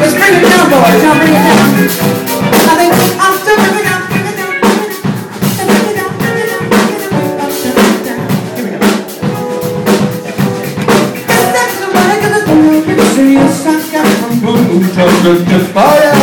Let's bring it down, boys. Y'all bring it down. I think I'm still it down. Here we go. And that's the way I got the serious. I got from boom to the fire.